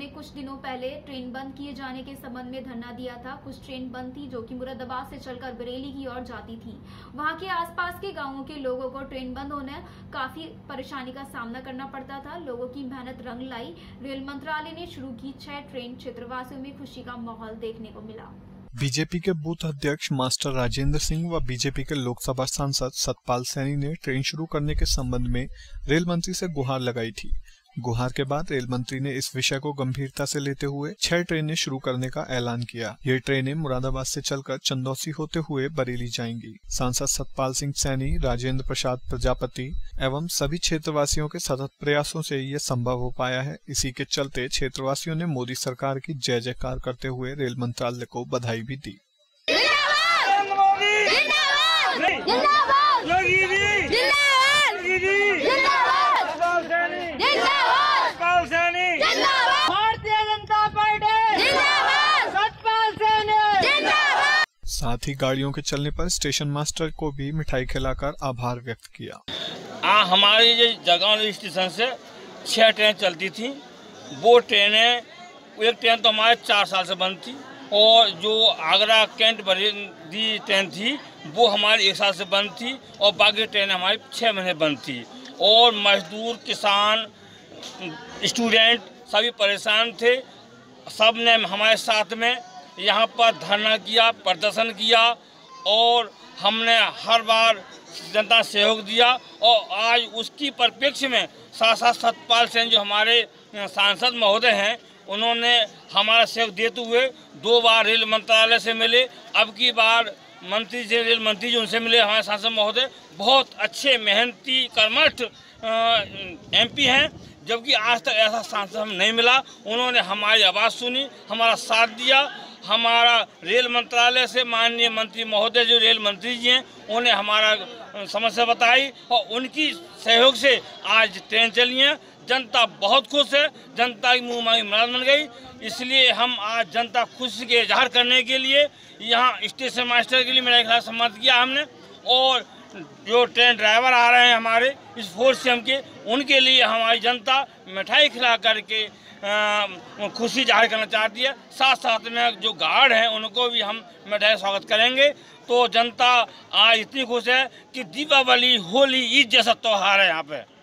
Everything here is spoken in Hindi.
ने कुछ दिनों पहले ट्रेन बंद किए जाने के संबंध में धरना दिया था। कुछ ट्रेन बंद थी जो कि मुरादाबाद से चलकर बरेली की ओर जाती थी। वहाँ के आसपास के गाँवों के लोगों को ट्रेन बंद होने काफ़ी परेशानी का सामना करना पड़ता था। लोगों की मेहनत रंग लाई। रेल मंत्रालय ने शुरू की छह ट्रेन क्षेत्रवासियों में खुशी का माहौल देखने को मिला। बीजेपी के बूथ अध्यक्ष मास्टर राजेंद्र सिंह व बीजेपी के लोकसभा सांसद सतपाल सैनी ने ट्रेन शुरू करने के संबंध में रेल मंत्री से गुहार लगाई थी। गुहार के बाद रेल मंत्री ने इस विषय को गंभीरता से लेते हुए छह ट्रेनें शुरू करने का ऐलान किया। ये ट्रेनें मुरादाबाद से चलकर चंदौसी होते हुए बरेली जाएँगी। सांसद सतपाल सिंह सैनी, राजेंद्र प्रसाद प्रजापति एवं सभी क्षेत्रवासियों के सतत प्रयासों से ये संभव हो पाया है। इसी के चलते क्षेत्रवासियों ने मोदी सरकार की जय जयकार करते हुए रेल मंत्रालय को बधाई भी दी योगी जी योगी जी सतपाल सैनी सतपाल सैनी भारतीय जनता पार्टी सतपाल सैनी साथ ही गाड़ियों के चलने पर स्टेशन मास्टर को भी मिठाई खिलाकर आभार व्यक्त किया। हाँ हमारी जो जगान स्टेशन से छः ट्रेन चलती थी। वो ट्रेनें एक ट्रेन तो हमारे चार साल से बंद थी और जो आगरा कैंट बरेली ट्रेन थी, वो हमारी एक साल से बंद थी और बाकी ट्रेनें हमारी छः महीने बंद थी। और मजदूर, किसान, स्टूडेंट सभी परेशान थे। सबने हमारे साथ में यहाँ पर धरना किया, प्रदर्शन किया और हमने हर बार जनता सहयोग दिया और आज उसकी परिप्रेक्ष्य में साथ सतपाल सेन जो हमारे सांसद महोदय हैं, उन्होंने हमारा सहयोग देते हुए दो बार रेल मंत्रालय से मिले। अब की बार मंत्री जी रेल मंत्री जी उनसे मिले, हमारे सांसद महोदय, बहुत अच्छे मेहनती, कर्मठ एमपी हैं, जबकि आज तक ऐसा सांसद हम नहीं मिला। उन्होंने हमारी आवाज़ सुनी, हमारा साथ दिया हमारा रेल मंत्रालय से माननीय मंत्री महोदय जो रेल मंत्री जी हैं, उन्हें हमारा समस्या बताई और उनकी सहयोग से आज ट्रेन चली है। जनता बहुत खुश है, जनता की मुँह मांगी मुराद बन गई। इसलिए हम आज जनता खुशी के इजहार करने के लिए यहाँ स्टेशन मास्टर के लिए मेरा खिलाफ सम्मान किया हमने। और जो ट्रेन ड्राइवर आ रहे हैं हमारे, इस फोर्स से के उनके लिए हमारी जनता मिठाई खिला करके खुशी ज़ाहिर करना चाहती है। साथ साथ में जो गार्ड हैं, उनको भी हम मिठाई स्वागत करेंगे। तो जनता आज इतनी खुश है कि दीपावली, होली, ईद जैसा त्यौहार है यहाँ पे।